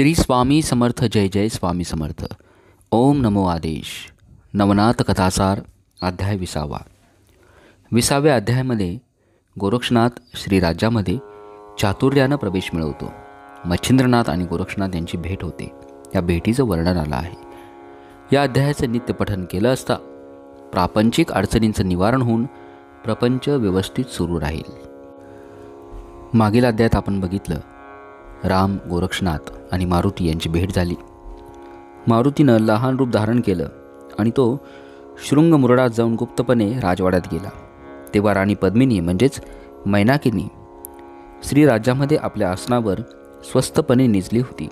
श्री स्वामी समर्थ जय जय स्वामी समर्थ. ओम नमो आदेश. नवनाथ कथासार अध्याय विसावा. विसाव्या अध्यायामध्ये गोरक्षनाथ श्रीराज्यामध्ये चातुर्यानं प्रवेश मिळवतो. मच्छिंद्रनाथ आणि गोरक्षनाथ यांची भेट होते. या भेटीचं वर्णन आलं आहे. या अध्यायाचं नित्यपठन केलं असता प्रापंचिक अडचणींचं निवारण होऊन प्रपंच व्यवस्थित सुरू राहील. मागील अध्यायात आपण बघितलं राम गोरक्षनाथ आणि मारुती यांची भेट झाली. मारुतीनं लहान रूप धारण केलं आणि तो शृंग मुरडात जाऊन गुप्तपणे राजवाड्यात गेला. तेव्हा राणी पद्मिनी म्हणजेच मैनाकिनी श्रीराज्यामध्ये आपल्या आसनावर स्वस्थपणे निजली होती.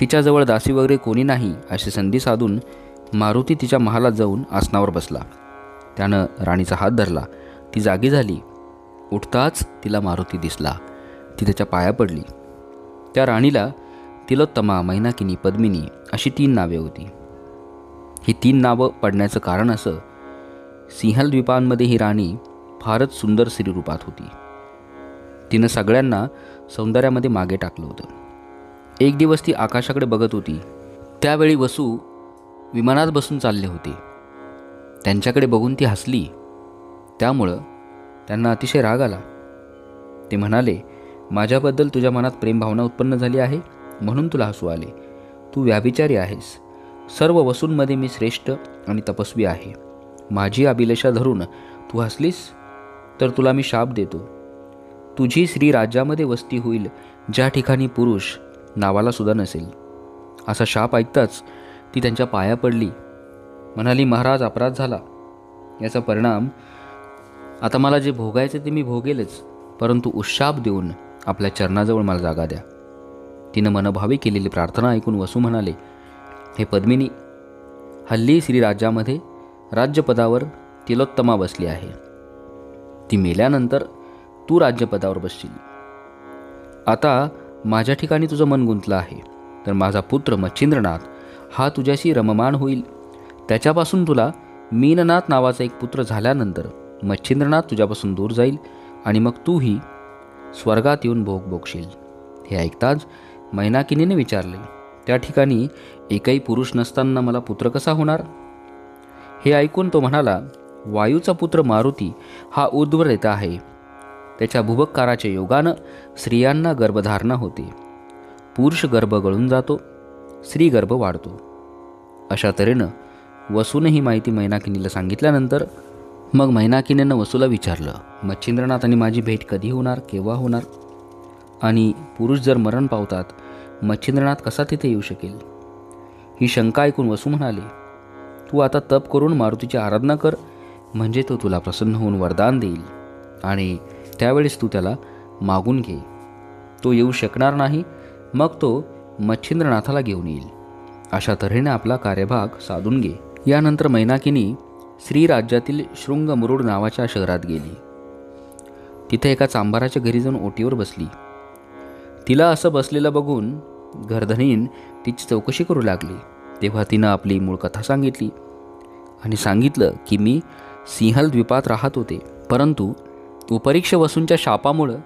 तिच्याजवळ दासी वगैरे कोणी नाही अशी संधी साधून मारुती तिच्या महालात जाऊन आसनावर बसला. त्यानं राणीचा हात धरला. ती जागी झाली. उठताच तिला मारुती दिसला. ती त्याच्या पाया पडली. त्या राणीला तिलोत्तमा मैनाकिनी पद्मिनी अशी तीन नावे होती. ही तीन नावं पडण्याचं कारण असं सिंहल द्वीपांमध्ये ही राणी फारच सुंदर स्त्रीरूपात होती. तिनं सगळ्यांना सौंदर्यामध्ये मागे टाकलं होतं. एक दिवस ती आकाशाकडे बघत होती. त्यावेळी वसू विमानात बसून चालले होते. त्यांच्याकडे बघून ती हसली. त्यामुळं त्यांना अतिशय राग आला. ते म्हणाले माझ्याबद्दल तुझ्या मनात प्रेमभावना उत्पन्न झाली आहे म्हणून तुला हसू आले. तू व्याभिचारी आहेस. सर्व वसूंमध्ये मी श्रेष्ठ आणि तपस्वी आहे. माझी अभिलेषा धरून तू हसलीस तर तुला मी शाप देतो. तुझी श्री राज्यामध्ये वस्ती होईल ज्या ठिकाणी पुरुष नावाला सुद्धा नसेल. असा शाप ऐकताच ती त्यांच्या पाया पडली. म्हणाली महाराज अपराध झाला. याचा परिणाम आता मला जे भोगायचे ते मी भोगेलच परंतु उशाप देऊन आपल्या चरणाजवळ मला जागा द्या. तिनं मनभावी केलेली प्रार्थना ऐकून वसू म्हणाले हे पद्मिनी हल्ली श्रीराज्यामध्ये राज्यपदावर तिलोत्तमा बसली आहे. ती मेल्यानंतर तू राज्यपदावर बसशील. आता माझ्या ठिकाणी तुझं मन गुंतलं आहे तर माझा पुत्र मच्छिंद्रनाथ हा तुझ्याशी रममान होईल. त्याच्यापासून तुला मीननाथ नावाचा एक पुत्र झाल्यानंतर मच्छिंद्रनाथ तुझ्यापासून दूर जाईल आणि मग तूही स्वर्गात येऊन भोग भोगशील. हे ऐकताच मैनाकिनीने विचारले त्या ठिकाणी एकही पुरुष नसताना मला पुत्र कसा होणार? हे ऐकून तो म्हणाला वायूचा पुत्र मारुती हा उद्वर येत आहे. त्याच्या भुबक्काराच्या योगानं स्त्रियांना गर्भधारणा होते. पुरुष गर्भ गळून जातो स्त्री गर्भ वाढतो. अशा तऱ्हेनं वसून ही माहिती मैनाकिनीला सांगितल्यानंतर मग मैनाकिनीनं वसूला विचारलं मच्छिंद्रनाथ आणि माझी भेट कधी होणार केव्हा होणार? आणि पुरुष जर मरण पावतात मच्छिंद्रनाथ कसा तिथे येऊ शकेल? ही शंका ऐकून वसू म्हणाले तू आता तप करून मारुतीची आराधना कर म्हणजे तो तुला प्रसन्न होऊन वरदान देईल. आणि त्यावेळेस तू त्याला मागून घे. तो येऊ शकणार नाही मग तो मच्छिंद्रनाथाला घेऊन येईल. अशा तऱ्हेने आपला कार्यभाग साधून घे. यानंतर मैनाकिनी श्रीराज्यातील शृंगमुरुड नावाच्या शहरात गेली. तिथे एका चांभाराच्या घरी जाऊन ओटीवर बसली. तिला असं बसलेलं बघून घरधनीन तिची चौकशी करू लागली. तेव्हा तिनं आपली मूळ कथा सांगितली आणि सांगितलं की मी सिंहल द्वीपात राहत होते. परंतु उपरीक्ष वसूंच्या शापामुळं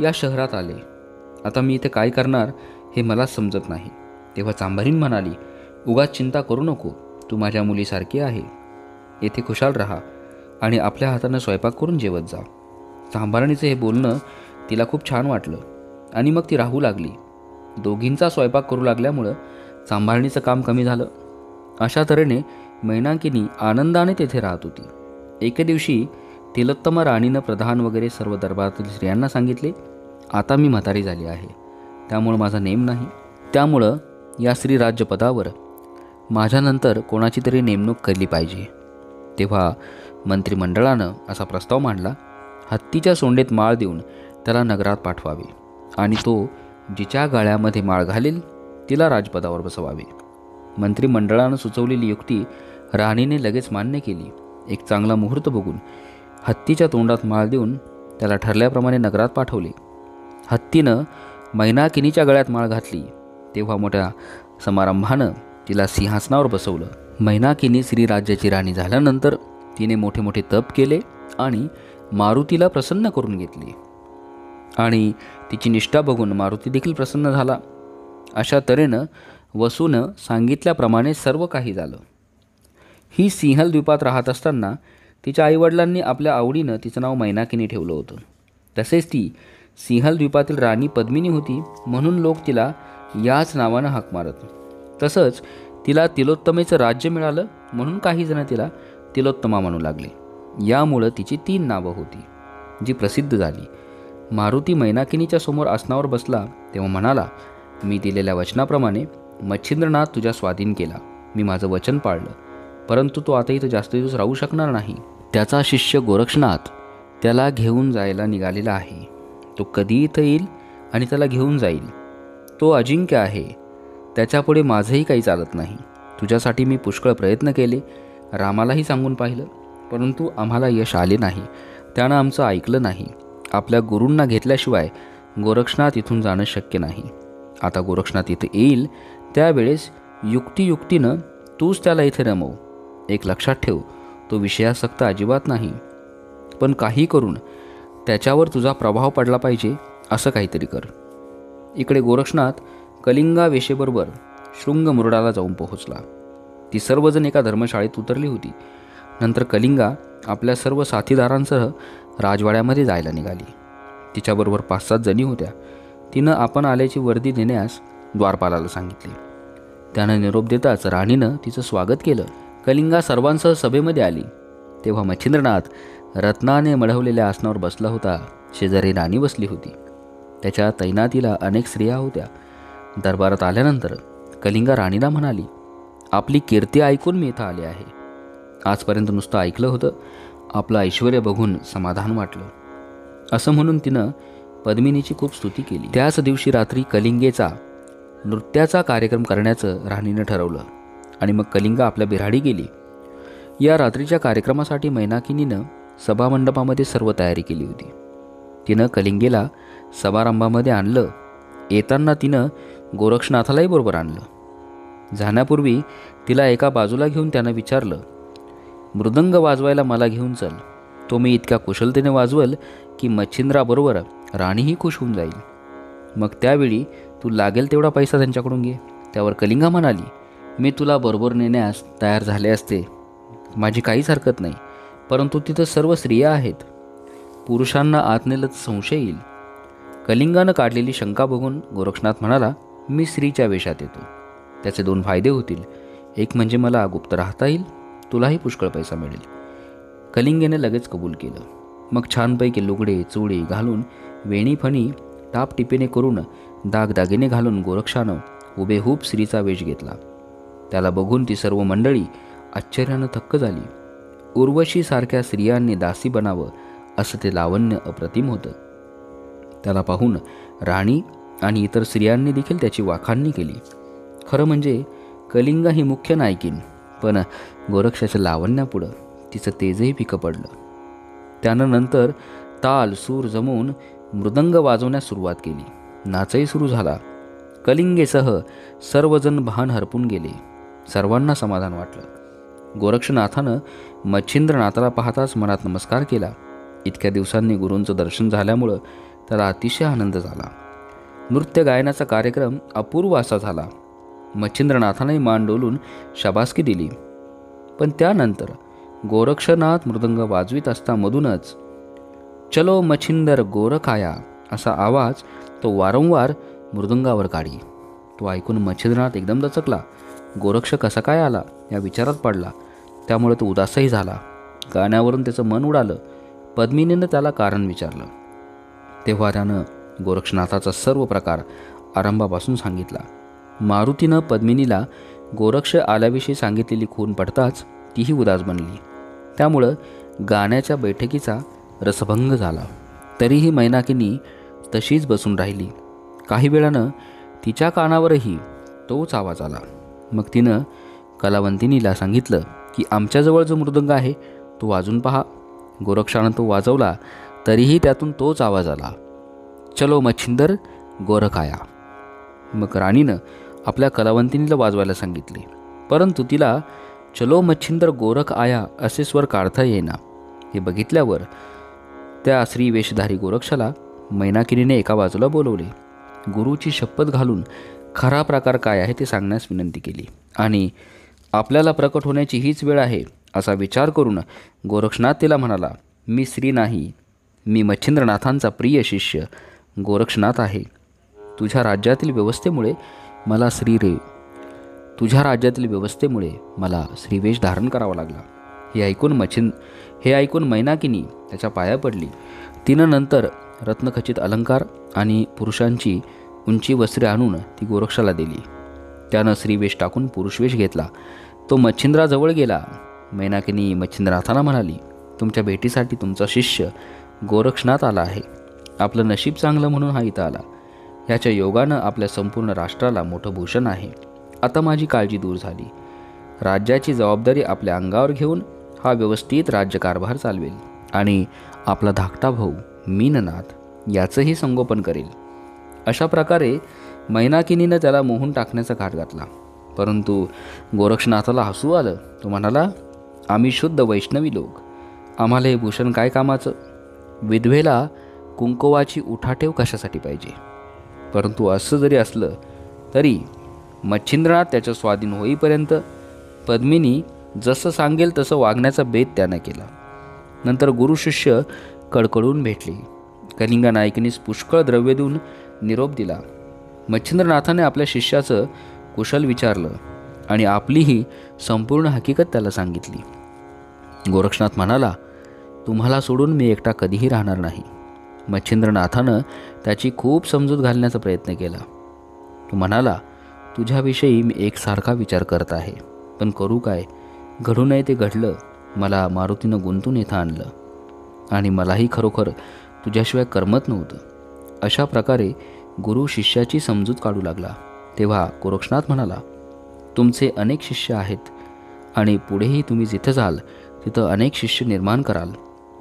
या शहरात आले. आता मी इथे काय करणार हे मला समजत नाही. तेव्हा चांभारीन म्हणाली उगाच चिंता करू नको. तू माझ्या मुलीसारखी आहे. येथे खुशाल राहा आणि आपल्या हातानं स्वयंपाक करून जेवत जा. सांभारणीचं हे बोलणं तिला खूप छान वाटलं आणि मग ती राहू लागली. दोघींचा स्वयंपाक करू लागल्यामुळं सांभाळणीचं काम कमी झालं. अशा तऱ्हेने मैनाकिनी आनंदाने तेथे राहत होती. एके दिवशी तिलोत्तमा राणीनं प्रधान वगैरे सर्व दरबारातील स्त्रियांना सांगितले आता मी म्हातारी झाली आहे. त्यामुळं माझा नेम नाही. त्यामुळं या स्त्री राज्यपदावर माझ्यानंतर कोणाची तरी नेमणूक केली पाहिजे. तेव्हा मंत्रिमंडळानं असा प्रस्ताव मांडला. हत्तीच्या सोंडेत माळ देऊन त्याला नगरात पाठवावे आणि तो जिच्या गाळ्यामध्ये माळ घालेल तिला राजपदावर बसवावे. मंत्रिमंडळानं सुचवलेली युक्ती राणीने लगेच मान्य केली. एक चांगला मुहूर्त बघून हत्तीच्या तोंडात माळ देऊन त्याला ठरल्याप्रमाणे नगरात पाठवले. हत्तीनं मैनाकिनीच्या गळ्यात माळ घातली. तेव्हा मोठ्या समारंभानं तिला सिंहासनावर बसवलं. मैनाकिनी श्रीराज्याची राणी झाल्यानंतर तिने मोठे मोठे तप केले आणि मारुतीला प्रसन्न करून घेतले. आणि तिची निष्ठा बघून मारुती देखील प्रसन्न झाला. अशा तऱ्हेनं वसूनं सांगितल्याप्रमाणे सर्व काही झालं. ही सिंहल द्वीपात राहत असताना तिच्या आईवडिलांनी आपल्या आवडीनं तिचं नाव मैनाकिनी ठेवलं होतं. तसेच ती सिंहल द्वीपातील राणी पद्मिनी होती म्हणून लोक तिला याच नावानं हाक मारत. तसंच तिला तिलोत्तमेचं राज्य मिळालं म्हणून काही जण तिला तिलोत्तमा म्हणू लागले. यामुळं तिची तीन नावं होती जी प्रसिद्ध झाली. मारुती मैनाकिनीच्या समोर आसनावर बसला तेव्हा म्हणाला मी दिलेल्या वचनाप्रमाणे मच्छिंद्रनाथ तुझ्या स्वाधीन केला. मी माझं वचन पाळलं. परंतु तो आता इथं जास्त दिवस राहू शकणार नाही. त्याचा शिष्य गोरक्षनाथ त्याला घेऊन जायला निघालेला आहे. तो कधी इथं येईल आणि त्याला घेऊन जाईल. तो अजिंक्य आहे. त्याच्यापुढे माझंही काही चालत नाही. तुझ्यासाठी मी पुष्कळ प्रयत्न केले. रामालाही सांगून पाहिलं. परंतु आम्हाला यश आले नाही. त्यानं आमचं ऐकलं नाही. आपल्या गुरूंना घेतल्याशिवाय गोरक्षनाथ इथून जाणं शक्य नाही. आता गोरक्षनाथ इथं येईल त्यावेळेस युक्तियुक्तीनं तूच त्याला इथे रमव. एक लक्षात ठेव तो विषयासक्त अजिबात नाही. पण काही करून त्याच्यावर तुझा प्रभाव पडला पाहिजे असं काहीतरी कर. इकडे गोरक्षनाथ कलिंगा वेशेबरोबर शृंगमुरडाला जाऊन पोहोचला. ती सर्वजण एका धर्मशाळेत उतरली होती. नंतर कलिंगा आपल्या सर्व साथीदारांसह राजवाड्यामध्ये जायला निघाली. तिच्याबरोबर पाच सात जणी होत्या. तिनं आपण आल्याची वर्दी देण्यास द्वारपालाला सांगितले. त्यानं निरोप देताच राणीनं तिचं स्वागत केलं. कलिंगा सर्वांसह सभेमध्ये आली. तेव्हा मच्छिंद्रनाथ रत्नाने मढवलेल्या आसनावर बसला होता. शेजारी राणी बसली होती. त्याच्या तैनातीला अनेक स्त्रिया होत्या. दरबारात आल्यानंतर कलिंगा राणीला म्हणाली आपली कीर्ती ऐकून मी इथं आले आहे. आजपर्यंत नुसतं ऐकलं होतं आपलं ऐश्वर बघून समाधान वाटलं. असं म्हणून तिनं पद्मिनीची खूप स्तुती केली. त्याच दिवशी रात्री कलिंगेचा नृत्याचा कार्यक्रम करण्याचं राणीनं ठरवलं आणि मग कलिंगा आपल्या बिराडी गेली. या रात्रीच्या कार्यक्रमासाठी मैनाकिनीनं सभामंडपामध्ये सर्व तयारी केली होती. तिनं कलिंगेला समारंभामध्ये आणलं. येताना तिनं गोरक्षनाथालाही बरोबर आणलं. जाण्यापूर्वी तिला एका बाजूला घेऊन त्यानं विचारलं मृदंग वाजवायला मला घेऊन चल. तो मी इतक्या कुशलतेने वाजवल की मच्छिंद्राबरोबर राणीही खुश होऊन जाईल. मग त्यावेळी तू लागेल तेवढा पैसा त्यांच्याकडून घे. त्यावर कलिंगा म्हणाली मी तुला बरोबर नेण्यास तयार झाले असते. माझी काहीच हरकत नाही परंतु तिथं सर्व स्त्रिया आहेत. पुरुषांना आत नेलं संशय येईल. कलिंगानं काढलेली शंका बघून गोरक्षनाथ म्हणाला मी स्त्रीच्या वेशात येतो. त्याचे दोन फायदे होतील. एक म्हणजे मला गुप्त राहता येईल. तुलाही पुष्कळ पैसा मिळेल. कलिंगेने लगेच कबूल केलं. मग छानपैकी लुगडे चुडे घालून वेणीफणी टापटिपीने करून दागदागिने घालून गोरक्षानं हुबेहूब स्त्रीचा वेश घेतला. त्याला बघून ती सर्व मंडळी आश्चर्यानं थक्क झाली. उर्वशीसारख्या स्त्रियांनी दासी बनावं असं ते लावण्य अप्रतिम होतं. त्याला पाहून राणी आणि इतर स्त्रियांनी देखील त्याची वाखाणणी केली. खरं म्हणजे कलिंगा ही मुख्य नायकीन पण गोरक्षाच्या लावण्यापुढं तिचं तेजही फिकं पडलं. त्यानं नंतर ताल सूर जमवून मृदंग वाजवण्यास सुरुवात केली. नाचही सुरू झाला. कलिंगेसह सर्वजण भान हरपून गेले. सर्वांना समाधान वाटलं. गोरक्षनाथानं मच्छिंद्रनाथाला पाहताच मनात नमस्कार केला. इतक्या दिवसांनी गुरूंचं दर्शन झाल्यामुळं त्याला अतिशय आनंद झाला. नृत्य गायनाचा कार्यक्रम अपूर्व असा झाला. मच्छिंद्रनाथाने मान डोलून शाबासकी दिली. पण त्यानंतर गोरक्षनाथ मृदंग वाजवीत असता मधूनच चलो मच्छिंदर गोरखाया असा आवाज तो वारंवार मृदंगावर काढी. तो ऐकून मच्छिंद्रनाथ एकदम दचकला. गोरक्ष कसा काय आला या विचारात पडला. त्यामुळे तो उदासही झाला. गाण्यावरून त्याचं मन उडालं. पद्मिनीनं त्याला कारण विचारलं. तेव्हा त्यानं गोरक्षनाथाचा सर्व प्रकार आरंभापासून सांगितला. मारुतीनं पद्मिनीला गोरक्ष आल्याविषयी सांगितलेली खून पडताच तीही उदास बनली. त्यामुळं गाण्याच्या बैठकीचा रसभंग झाला. तरीही मैनाकिनी तशीच बसून राहिली. काही वेळानं तिच्या कानावरही तोच आवाज आला. मग तिनं कलावंतिनीला सांगितलं की आमच्याजवळ जो मृदंग आहे तो वाजून पहा. गोरक्षानं तो वाजवला तरीही त्यातून तोच आवाज आला. चलो मच्छिंदर गोरखाया. मग राणीनं आपल्या कलावंतीनीला वाजवायला सांगितले. परंतु तिला चलो मच्छिंदर गोरख आया असे स्वर काढता येईना. हे बघितल्यावर त्या श्री वेशधारी गोरक्षाला मैनाकिनीने एका बाजूला बोलवले. गुरुची शपथ घालून खरा प्रकार काय आहे ते सांगण्यास विनंती केली. आणि आपल्याला प्रकट होण्याची हीच वेळ आहे असा विचार करून गोरक्षनाथ तिला म्हणाला मी श्री नाही. मी मच्छिंद्रनाथांचा प्रिय शिष्य. गोरक्षनाथ आहे. तुझ्या राज्यातील व्यवस्थेमुळे मला श्रीरेव तुझ्या राज्यातील व्यवस्थेमुळे मला श्रीवेश धारण करावा लागला. हे ऐकून मच्छिन हे ऐकून मैनाकिनी त्याच्या पाया पडली. तिनं नंतर रत्नखचित अलंकार आणि पुरुषांची उंची वस्त्रे आणून ती गोरक्षाला दिली. त्यानं श्रीवेश टाकून पुरुषवेश घेतला. तो मच्छिंद्राजवळ गेला. मैनाकिनी मच्छिंद्रनाथाला म्हणाली तुमच्या भेटीसाठी तुमचा शिष्य गोरक्षनाथ आला आहे. आपलं नशीब चांगलं म्हणून हा इथं आला. ह्याच्या योगानं आपल्या संपूर्ण राष्ट्राला मोठं भूषण आहे. आता माझी काळजी दूर झाली. राज्याची जबाबदारी आपल्या अंगावर घेऊन हा व्यवस्थित राज्यकारभार चालवेल. आणि आपला धाकटा भाऊ मीननाथ याचंही संगोपन करेल. अशा प्रकारे मैनाकिनीनं त्याला मोहून टाकण्याचा घाट घातला. परंतु गोरक्षनाथाला हसू आलं. तो म्हणाला आम्ही शुद्ध वैष्णवी लोक. आम्हाला हे भूषण काय कामाचं? विधवेला कुंकवाची उठाठेव कशासाठी पाहिजे? परंतु असं जरी असलं तरी मच्छिंद्रनाथ त्याच्या स्वाधीन होईपर्यंत पद्मिनी जसं सांगेल तसं वागण्याचा बेत त्यानं केला. नंतर गुरुशिष्य कडकडून भेटले. कलिंगा नायकिनीस पुष्कळ द्रव्य देऊन निरोप दिला. मच्छिंद्रनाथाने आपल्या शिष्याचं कुशल विचारलं आणि आपलीही संपूर्ण हकीकत त्याला सांगितली. गोरक्षनाथ म्हणाला तुम्हाला सोडून मी एकटा कधीही राहणार नाही. मच्छिंद्रनाथानं त्याची खूप समजूत घालण्याचा प्रयत्न केला. तो म्हणाला तुझ्याविषयी मी एकसारखा विचार करत आहे. पण करू काय? घडू नये ते घडलं. मला मारुतीनं गुंतून इथं आणलं. आणि मलाही खरोखर तुझ्याशिवाय करमत नव्हतं. अशा प्रकारे गुरु शिष्याची समजूत काढू लागला. तेव्हा गोरक्षनाथ म्हणाला तुमचे अनेक शिष्य आहेत आणि पुढेही तुम्ही जिथं जाल तिथं अनेक शिष्य निर्माण कराल.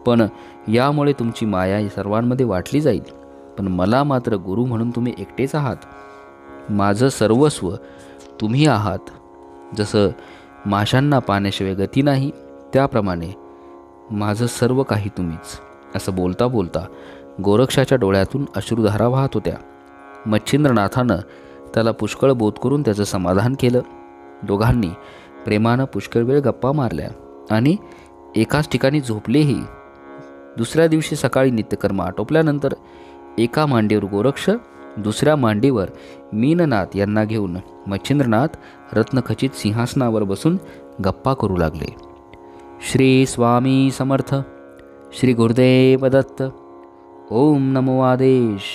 पण यामुळे तुमची माया ही सर्वांमध्ये वाटली जाईल. पण मला मात्र गुरु म्हणून तुम्ही एकटेच आहात. माझं सर्वस्व तुम्ही आहात. जसं माशांना पाण्याशिवाय गती नाही त्याप्रमाणे माझं सर्व काही तुम्हीच असं बोलता बोलता गोरक्षाच्या डोळ्यातून अश्रुधारा वाहत होत्या. मच्छिंद्रनाथानं त्याला पुष्कळ बोध करून त्याचं समाधान केलं. दोघांनी प्रेमानं पुष्कळ वेळ गप्पा मारल्या आणि एकाच ठिकाणी झोपलेही. दुसऱ्या दिवशी सकाळी नित्यकर्म आटोपल्यानंतर एका मांडीवर गोरक्ष दुसऱ्या मांडीवर मीननाथ यांना घेऊन मच्छिंद्रनाथ रत्नखचित सिंहासनावर बसून गप्पा करू लागले. श्री स्वामी समर्थ श्री गुरुदेव दत्त ओम नमो आदेश.